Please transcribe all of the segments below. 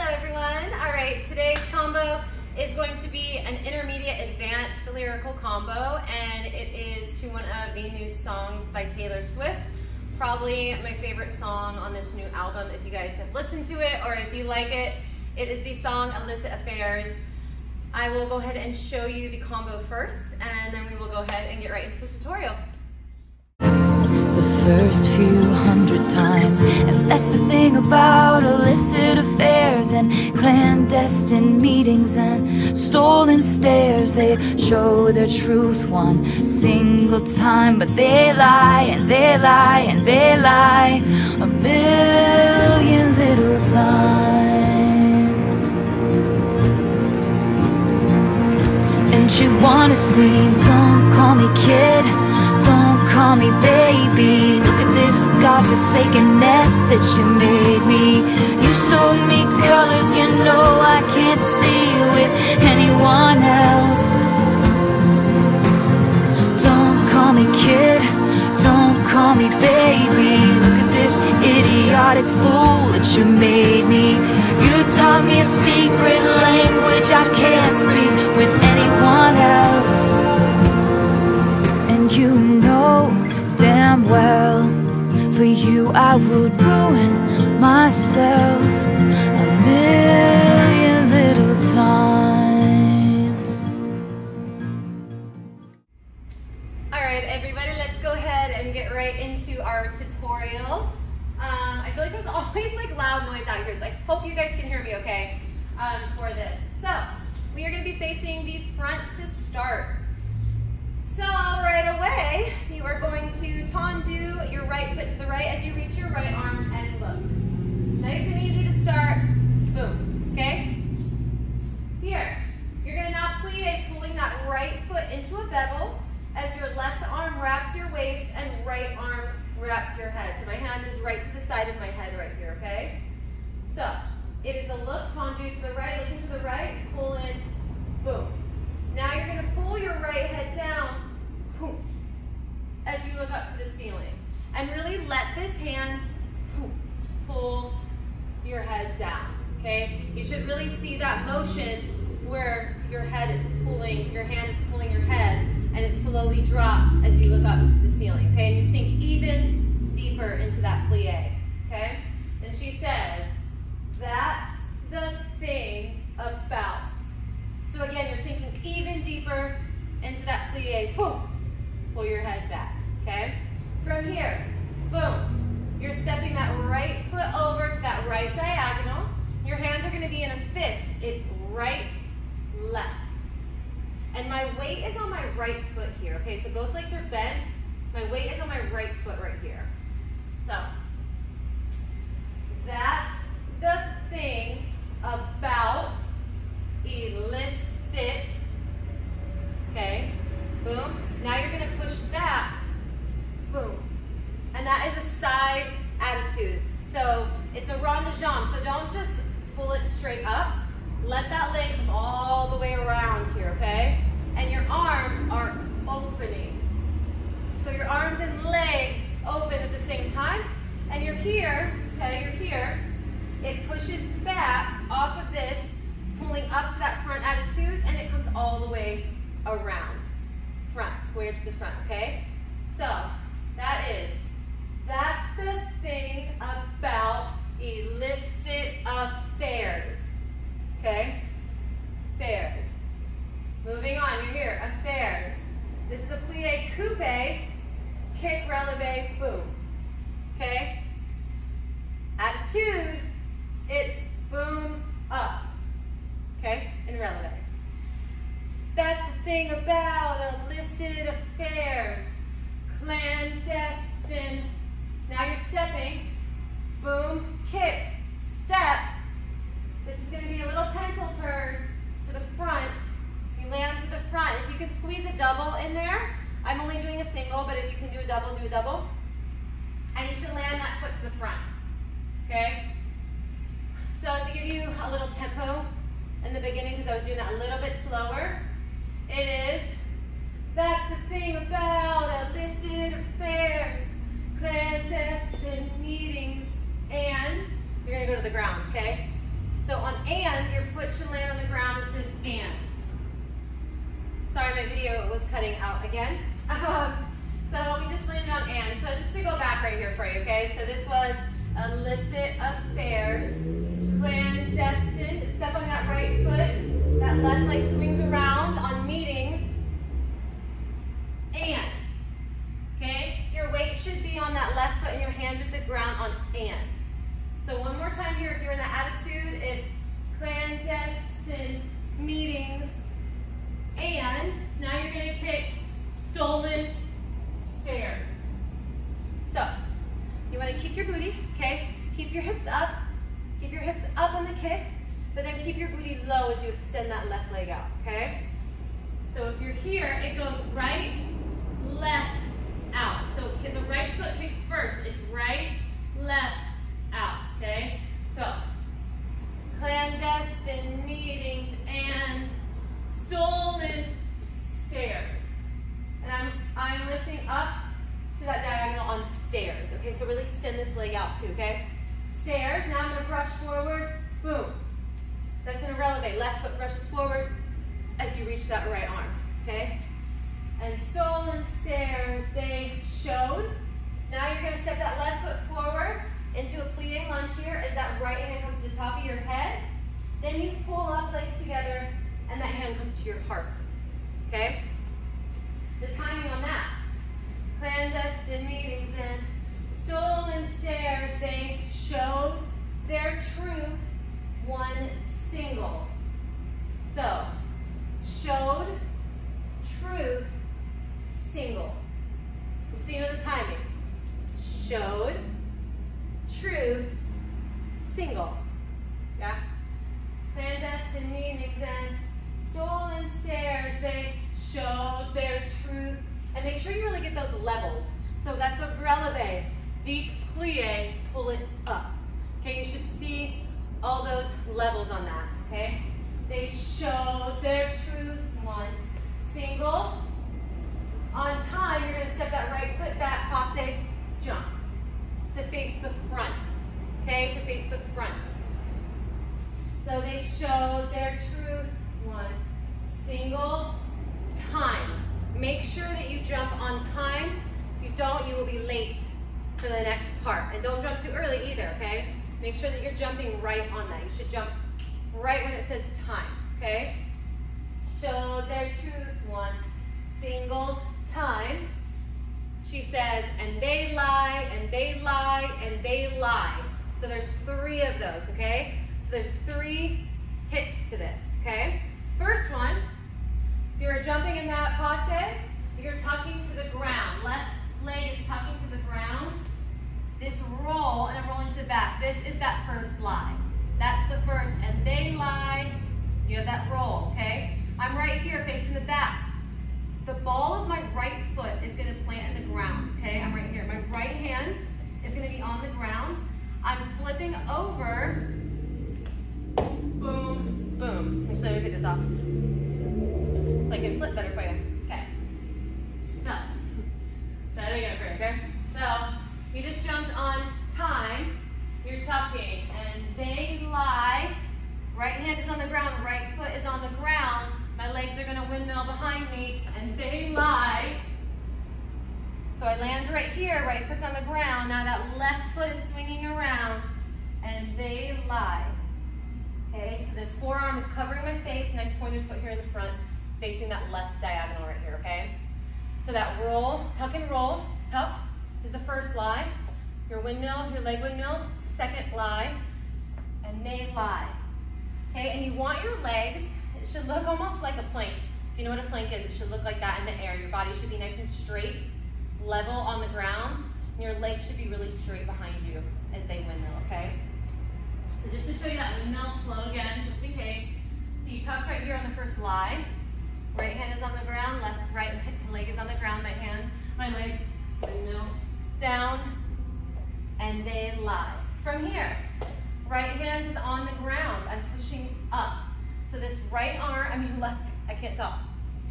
Hello everyone. All right, today's combo is going to be an intermediate advanced lyrical combo and it is to one of the new songs by Taylor Swift. Probably my favorite song on this new album if you guys have listened to it or if you like it. It is the song Illicit Affairs. I will go ahead and show you the combo first and then we will go ahead and get right into the tutorial first few hundred times. And that's the thing about illicit affairs And clandestine meetings and stolen stares. They show their truth one single time But they lie and they lie and they lie A million little times. And you wanna scream, don't call me kid Don't call me baby godforsaken nest that you made me. You showed me colors you know I can't see with anyone else. Don't call me kid, don't call me baby. Look at this idiotic fool that you made me. You taught me a secret language I can't speak with anyone else. And you know damn well for you I would ruin myself a million little times Alright everybody, let's go ahead and get right into our tutorial. Um, I feel like there's always like loud noise out here, so I hope you guys can hear me okay um, for this. So, we are going to be facing the front to start. So right away, you are going to tendu your right foot to the right as you reach your right arm and look. Nice and easy to start. Boom. Okay? Here. You're going to now plie, pulling that right foot into a bevel as your left arm wraps your waist and right arm wraps your head. So my hand is right to the side of my head right here, okay? So, it is a look, tendu to the right, looking to the right, pull in, boom. Now you're going to pull your right head down as you look up to the ceiling. And really let this hand pull your head down, okay? You should really see that motion where your head is pulling, your hand is pulling your head, and it slowly drops as you look up to the ceiling, okay? And you sink even deeper into that plie, okay? And she says, that's the thing about. So again, you're sinking even deeper into that plie. Boom pull your head back, okay? From here, boom. You're stepping that right foot over to that right diagonal. Your hands are gonna be in a fist. It's right, left. And my weight is on my right foot here, okay? So both legs are bent. My weight is on my right foot right here. So, that's the thing about illicit, okay? Boom. Now you're going to push back. Boom. And that is a side attitude. So it's a rond de jambe. So don't just pull it straight up. Let that leg come all the way around here, okay? And your arms are opening. So your arms and leg open at the same time. And you're here, okay, you're here. It pushes back off of this, pulling up to that front attitude, and it comes all the way around square to the front, okay? So, that is, that's the thing about illicit affairs, okay? Affairs. Moving on, you're here, affairs. This is a plie coupe, kick, releve, boom, okay? Attitude, it's boom, up, okay, and releve. That's the thing about illicit affairs. Clandestine. Now you're stepping. Boom, kick, step. This is going to be a little pencil turn to the front. You land to the front. If you can squeeze a double in there, I'm only doing a single, but if you can do a double, do a double. And you should land that foot to the front. Okay? So to give you a little tempo in the beginning, because I was doing that a little bit slower, it is. That's the thing about illicit affairs, clandestine meetings, and you're gonna go to the ground, okay? So on and, your foot should land on the ground. This is and. Sorry, my video was cutting out again. Um, so we just landed on and. So just to go back right here for you, okay? So this was illicit affairs, clandestine. Step on that right foot. That left leg swings around on meetings. And. Okay? Your weight should be on that left foot and your hands at the ground on and. So one more time here, if you're in that attitude, it's clandestine meetings. And now you're gonna kick stolen stares. So, you wanna keep your booty, okay? Keep your hips up. Keep your hips up on the kick, but then keep your booty low as you extend that left leg out, okay? So if you're here, it goes right, left, out. So the right foot kicks first. It's right, left, okay? So, clandestine meetings and stolen stares. And I'm, I'm lifting up to that diagonal on stares. Okay, so really extend this leg out too, okay? Stares, now I'm gonna brush forward, boom. That's gonna releve. Left foot brushes forward as you reach that right arm, okay? And stolen stares, they showed. Now you're gonna step that left foot forward into a plie lunge here as that right hand comes to the top of your head. Then you pull up legs together and that hand comes to your heart. Okay? The timing on that. Clandestine meetings and stolen stares, they showed their truth one single. So, showed, truth, single. Just so you know the timing. Showed, truth, single. Yeah? Clandestine and stolen stares, they showed their truth. And make sure you really get those levels. So that's a releve, deep plie, pull it up. Okay, you should see all those levels on that, okay? They showed their truth, one, single. On time, you're gonna step that right foot back, passe, jump to face the front. Okay, to face the front. So they show their truth. One, single time. Make sure that you jump on time. If you don't, you will be late for the part. And don't jump too early either, okay? Make sure that you're jumping right on that. You should jump right when it says time, okay? Show their truth. One, single time. She says, and they lie, and they lie, and they lie. So there's three of those, okay? So there's three hits to this, okay? First one, if you're jumping in that passe, you're tucking to the ground. Left leg is tucking to the ground. This roll, and I'm rolling to the back. This is that first lie. That's the first, and they lie. You have that roll, okay? I'm right here facing the back. The ball of my right foot is gonna plant in the ground, okay? I'm right here. My right hand is gonna be on the ground. I'm flipping over. Boom, boom. Actually, let me take this off. So I can flip better for you. Okay. So, try it again for you, okay? So, on time. You're tucking, and they lie. Right hand is on the ground, right foot is on the ground. My legs are gonna windmill behind me, and they lie. So I land right here, right foot's on the ground. Now that left foot is swinging around, and they lie. Okay, so this forearm is covering my face, nice pointed foot here in the front, facing that left diagonal right here, okay? So that roll, tuck and roll, tuck is the first lie. Your windmill, your leg windmill, second lie, and they lie. Okay, and you want your legs, it should look almost like a plank. If you know what a plank is, it should look like that in the air. Your body should be nice and straight, level on the ground, and your legs should be really straight behind you as they windmill, okay? So just to show you that windmill, slow again, just in case. So you tuck right here on the first lie. Right hand is on the ground, left, right leg is on the ground, my hand, my legs, windmill, down, and they lie. From here, Right hand is on the ground. I'm pushing up. So this right arm, I mean left, I can't talk.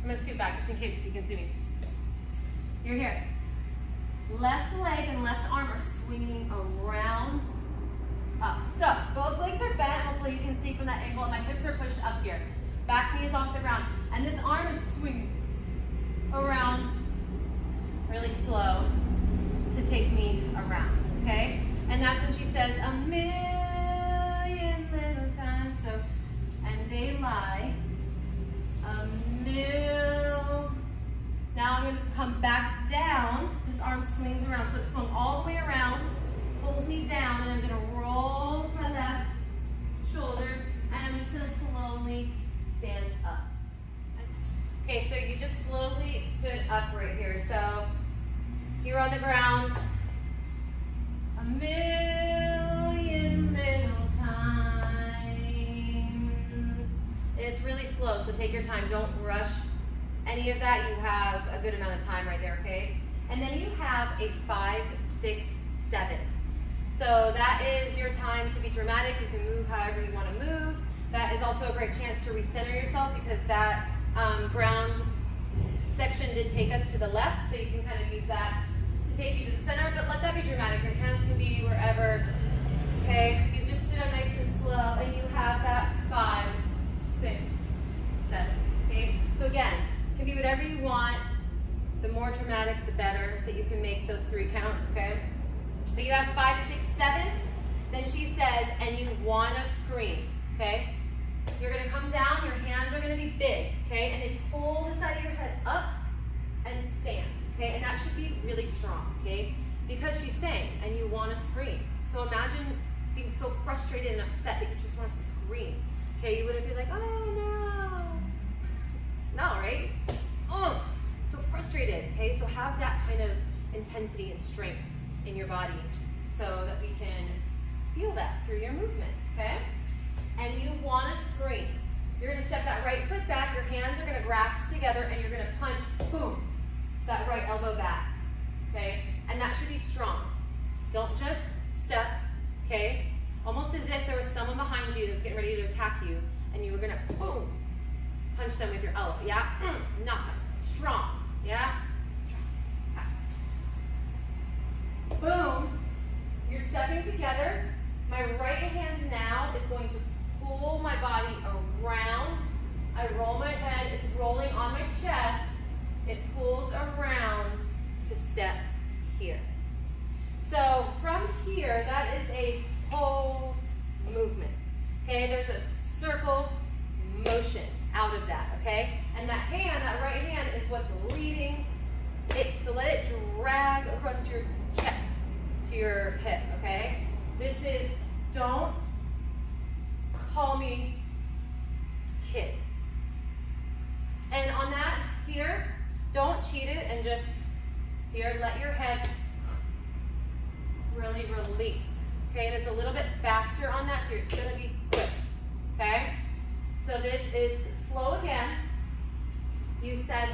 I'm gonna scoot back just in case if you can see me. You're here. Left leg and left arm are swinging around up. So both legs are bent. Hopefully you can see from that angle. My hips are pushed up here. Back knee is off the ground. And this arm is swinging around really slow to take me around, okay? And that's when she says a million to recenter yourself because that um, ground section did take us to the left, so you can kind of use that to take you to the center, but let that be dramatic. Your hands can be wherever, okay? You just sit up nice and slow, and you have that five, six, seven, okay? So again, can be whatever you want. The more dramatic, the better that you can make those three counts, okay? But you have five, six, seven. Then she says, and you want to scream, okay? You're going to come down, your hands are going to be big, okay? And then pull the side of your head up and stand, okay? And that should be really strong, okay? Because she's saying, and you want to scream. So imagine being so frustrated and upset that you just want to scream, okay? You wouldn't be like, oh no. No, right? Oh, so frustrated, okay? So have that kind of intensity and strength in your body so that we can feel that through your movements, okay? And you want to scream. You're going to step that right foot back, your hands are going to grasp together, and you're going to punch, boom, that right elbow back, okay? And that should be strong. Don't just step, okay? Almost as if there was someone behind you that's getting ready to attack you, and you were going to, boom, punch them with your elbow, yeah? Mm, not them. Strong, yeah? Boom. You're stepping together. My right hand now is going to pull my body around. I roll my head. It's rolling on my chest. It pulls around to step here. So from here, that is a whole movement. Okay, there's a circle motion out of that, okay? And that hand, that right hand, is what's leading it. So let it drag across your chest to your hip, okay? This is don't call me kid. And on that here, don't cheat it and just here, let your head really release. Okay, and it's a little bit faster on that, so you're gonna be quick. Okay? So this is slow again. You said,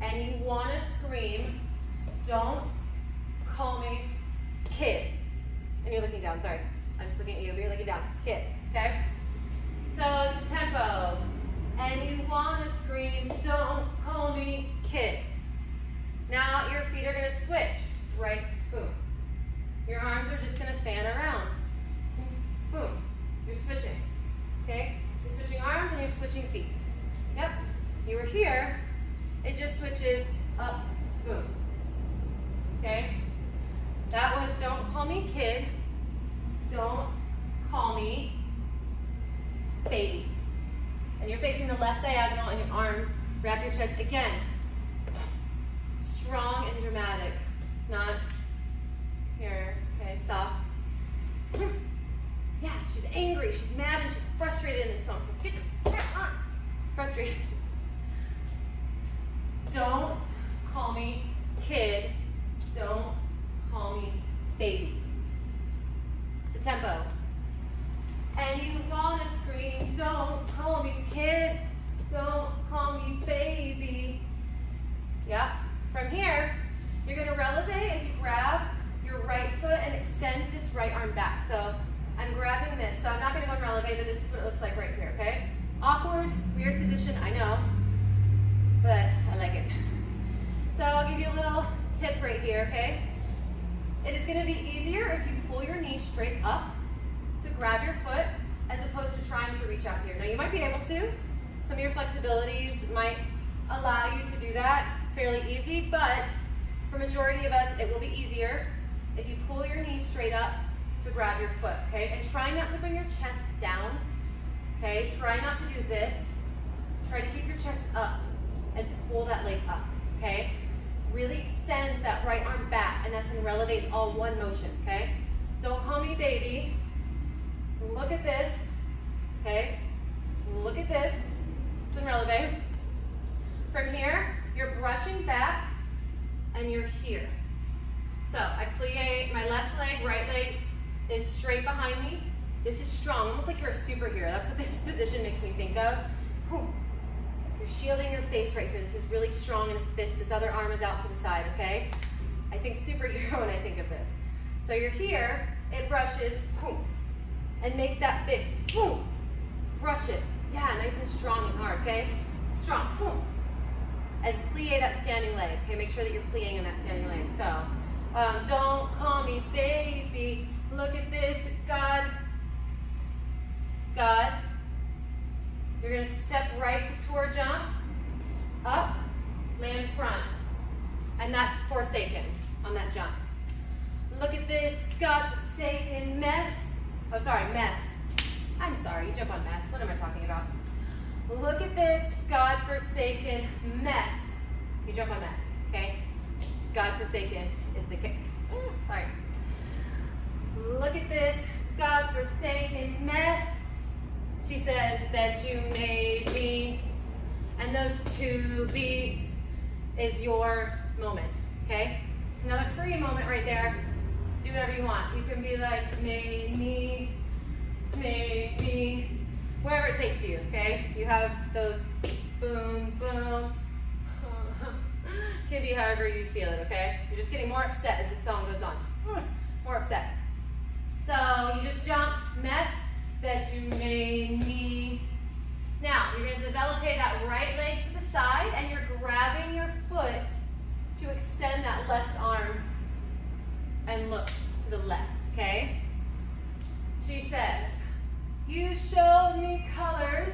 and you wanna scream, don't call me kid. And you're looking down, sorry. I'm just looking at you, but you're looking down. Kid, okay? So to tempo. And you wanna scream, don't call me kid. Now your feet are gonna switch. Right, boom. Your arms are just gonna fan around. Boom. You're switching. Okay? You're switching arms and you're switching feet. Yep. You were here, it just switches up, boom. Okay? That was don't call me kid. Don't call me baby. And you're facing the left diagonal and your arms your again. Strong and dramatic. It's not here, okay, soft. Yeah, she's angry, she's mad, and she's frustrated in this song. So get the on. Frustrated. Don't call me kid. Don't call me baby. It's a tempo. And you wanna scream, don't call me kid. Don't call me baby. Yeah. From here, you're gonna releve as you grab your right foot and extend this right arm back. So I'm grabbing this. So I'm not gonna go in releve, but this is what it looks like right here, okay? Awkward, weird position, I know, but I like it. So I'll give you a little tip right here, okay? It is gonna be easier if you pull your knee straight up to grab your foot as opposed to trying to reach out here. Now you might be able to, Flexibilities might allow you to do that fairly easy, but for majority of us, it will be easier if you pull your knees straight up to grab your foot, okay? And try not to bring your chest down, okay? Try not to do this. Try to keep your chest up and pull that leg up, okay? Really extend that right arm back, and that's in Relevates all one motion, okay? Don't call me baby. Look at this, okay? Look at this. In Releve. From here, you're brushing back, and you're here. So I plie my left leg, right leg is straight behind me. This is strong, almost like you're a superhero. That's what this position makes me think of. You're shielding your face right here. This is really strong in a fist. This other arm is out to the side, okay? I think superhero when I think of this. So you're here, it brushes, and make that big, brush it. Yeah, nice and strong and hard, okay? Strong, and plie that standing leg. Okay, make sure that you're plieing in that standing leg. So, um, don't call me baby. Look at this, God. God. You're gonna step right to tour jump, up, land front. And that's forsaken on that jump. Look at this, God forsaken mess. Oh, sorry, mess. I'm sorry, you jump on mess. What am I talking about? Look at this God-forsaken mess. You jump on mess, okay? God-forsaken is the kick. Oh, sorry. Look at this God-forsaken mess. She says that you made me. And those two beats is your moment, okay? It's another free moment right there. do whatever you want. You can be like, made me, made me, wherever it takes you, okay? You have those boom, boom. Can be however you feel it, okay? You're just getting more upset as the song goes on. Just uh, more upset. So you just jumped, mess that you made me. Now, you're gonna develop that right leg to the side and you're grabbing your foot to extend that left arm and look to the left, okay? She says, you showed me colors.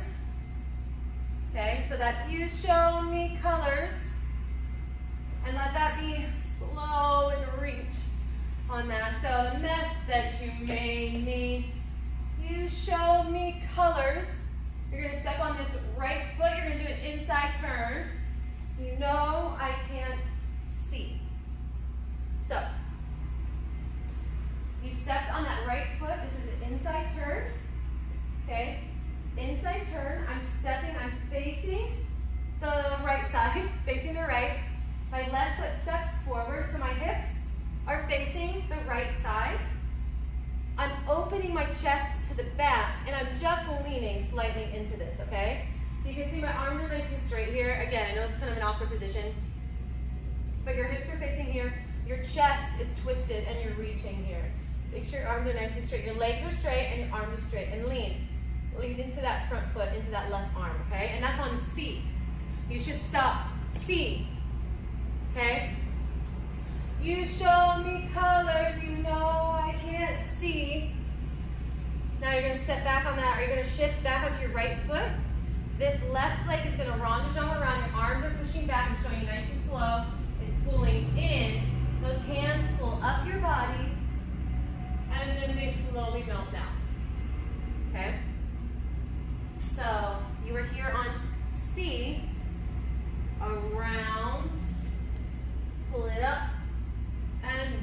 Okay, so that's you showed me colors. And let that be slow and reach on that. So the mess that you made me. You showed me colors. You're to step on this right foot. You're to do an inside turn. You know I can't see. So, you stepped on that right foot. This is an inside turn okay? Inside turn, I'm stepping, I'm facing the right side, facing the right. My left foot steps forward, so my hips are facing the right side. I'm opening my chest to the back, and I'm just leaning slightly into this, okay? So you can see my arms are nice and straight here. Again, I know it's kind of an awkward position, but your hips are facing here, your chest is twisted, and you're reaching here. Make sure your arms are nice and straight. Your legs are straight, and your arms are straight, and lean lead into that front foot, into that left arm, okay? And that's on C. You should stop. C. Okay? You show me colors you know I can't see. Now you're to step back on that, or you're going to shift back onto your right foot. This left leg is going to rond-de-jambe around. Your arms are pushing back. I'm showing you nice and slow. It's pulling in. Those hands pull up your body, and then they slowly melt down. Okay? So you were here on C, around, pull it up, and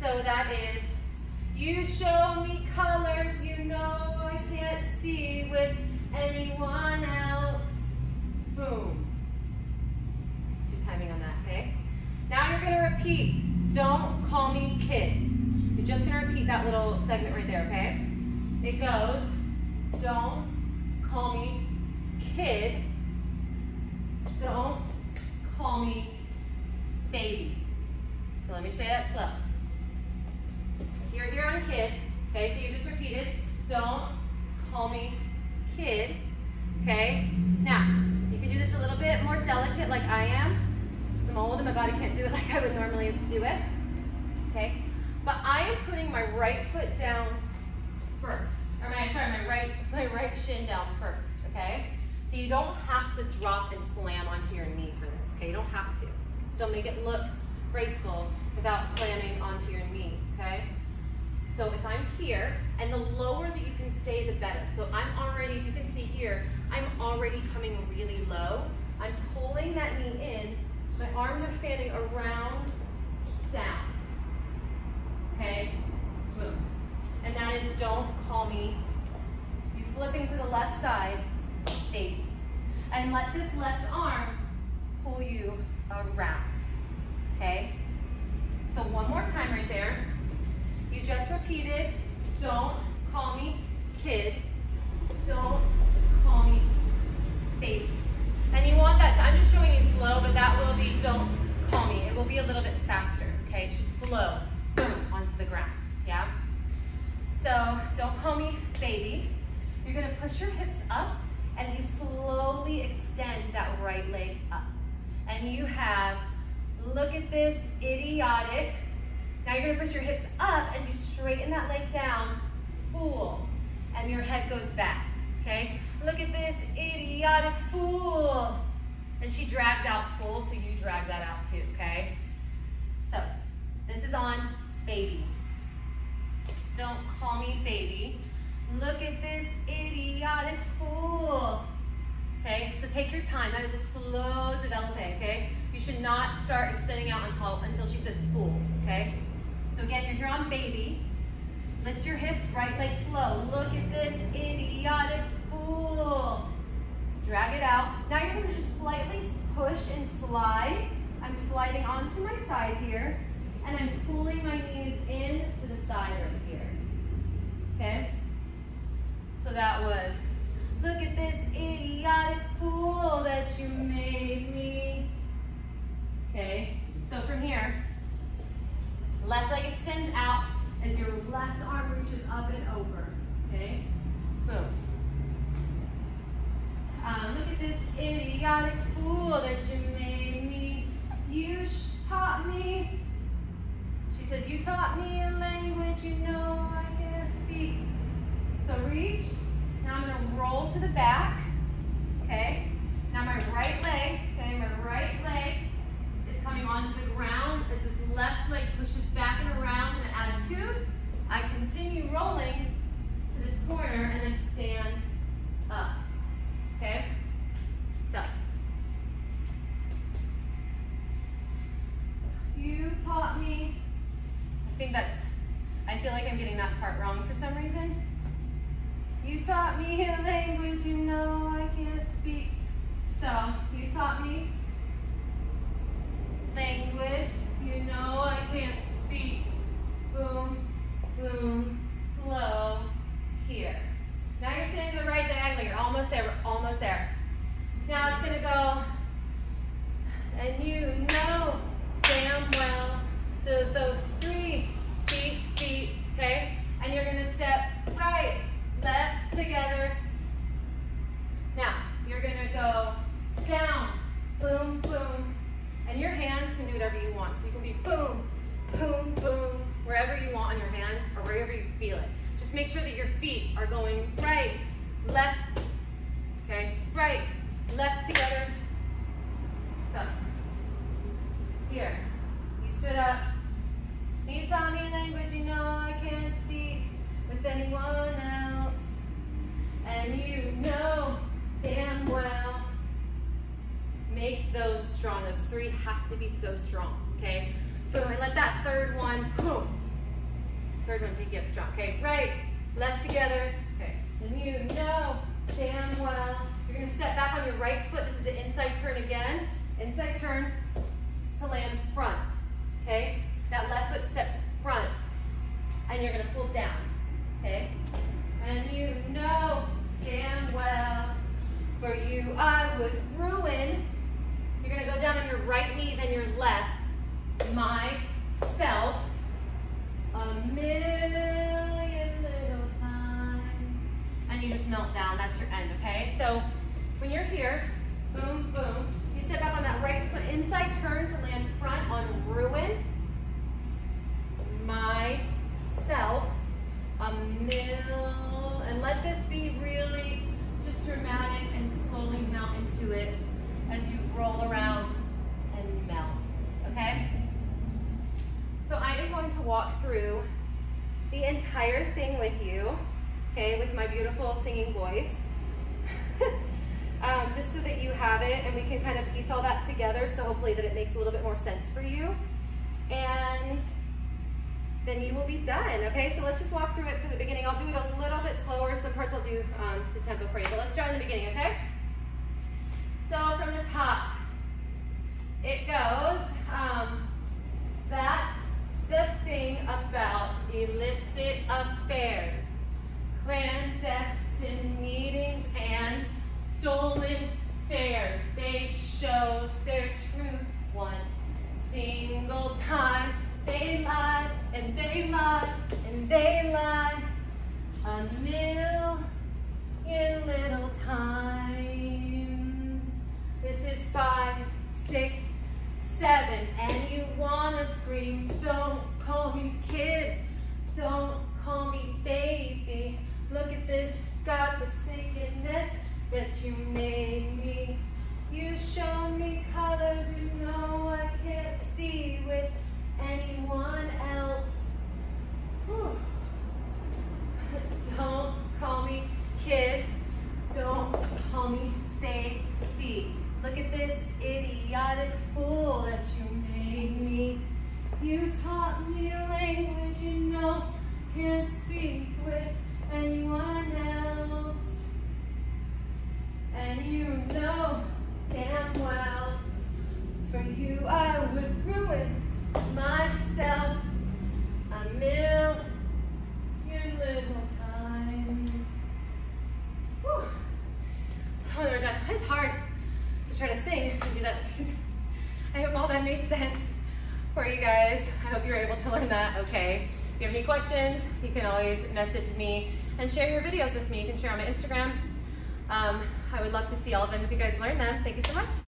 so that is, you show me colors you know I can't see with anyone else. Boom. Two timing on that, okay? Now you're gonna repeat, don't call me kid. You're just gonna repeat that little segment right there, okay? It goes, don't call me kid. Don't call me baby. So let me show you that slow. You're here on kid. Okay, so you just repeated, don't call me kid. Okay, now you can do this a little bit more delicate like I am. Because I'm old and my body can't do it like I would normally do it. Okay, but I am putting my right foot down first or my, sorry, my right, my right shin down first, okay? So you don't have to drop and slam onto your knee for this, okay? You don't have to. Still make it look graceful without slamming onto your knee, okay? So if I'm here, and the lower that you can stay, the better. So I'm already, if you can see here, I'm already coming really low. I'm pulling that knee in. My arms are fanning around, down. Okay? Move. And that is don't call me. You flipping to the left side, eight. And let this left arm pull you around. Okay? So one more time right there. You just repeated, don't call me kid. Don't call me baby. And you want that, I'm just showing you slow, but that will be don't call me. It will be a little bit faster, okay? It should flow onto the ground? So don't call me baby. You're gonna push your hips up as you slowly extend that right leg up. And you have, look at this, idiotic. Now you're gonna push your hips up as you straighten that leg down, fool. And your head goes back, okay? Look at this, idiotic fool. And she drags out fool, so you drag that out too, okay? So, this is on baby. Don't call me baby. Look at this idiotic fool. Okay, so take your time. That is a slow developing, okay? You should not start extending out until, until she says fool, okay? So again, you're here on baby. Lift your hips, right leg slow. Look at this idiotic fool. Drag it out. Now you're gonna just slightly push and slide. I'm sliding onto my side here, and I'm pulling my knees in side right here. Okay? So that was, look at this idiotic fool that you made me. Okay? So from here, left leg extends out as your left arm reaches up and over. Okay? Boom. Um, look at this idiotic fool that you made me. You taught me. She says, you taught me a language you know I can't. So reach. Now I'm going to roll to the back. Okay? Now my right leg, okay, my right leg is coming onto the ground as this left leg pushes back and around in an attitude. I continue rolling to this corner and I stand up. Okay? So. You taught me. I think that's, I feel like I'm getting that part wrong for some reason. You taught me a language you know I can't speak. So, you taught me language you know I can't speak. Boom, boom, slow, here. Now you're standing the right diagonally. You're almost there. We're almost there. Now it's going to go, and you know damn well, just those three feet, feet, okay? And you're going to step right, left, together. Now, you're going to go down, boom, boom. And your hands can do whatever you want. So you can be boom, boom, boom, wherever you want on your hands or wherever you feel it. Just make sure that your feet are going right, left, okay, right, left together. So, here, you sit up. So you taught me a language you know I can't speak with anyone else. And you know damn well. Make those strong. Those three have to be so strong, okay? So and let that third one, boom, Third one, take you up strong. Okay, right, left together. Okay, and you know damn well. You're gonna step back on your right foot. This is an inside turn again. Inside turn to land front. Okay, that left foot steps front. And you're gonna pull down. Okay, and you know damn well for you I would ruin. You're gonna go down on your right knee, then your left. Myself a million little times. And you just melt down. That's your end, okay? So when you're here, boom, boom, you step back on that right foot, inside turn to land front on ruin. Myself, a mill, and let this be really just dramatic and slowly melt into it as you roll around and melt, okay? So I am going to walk through the entire thing with you, okay, with my beautiful singing voice, um, just so that you have it and we can kind of piece all that together so hopefully that it makes a little bit more sense for you. And then you will be done, okay? So let's just walk through it from the beginning. I'll do it a little bit slower. Some parts I'll do um, to tempo for you, but let's start in the beginning, okay? So from the top, it goes, um, always message me and share your videos with me. You can share on my Instagram. Um, I would love to see all of them if you guys learn them. Thank you so much.